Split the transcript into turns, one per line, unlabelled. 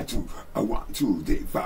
a two, a one, two, three, four.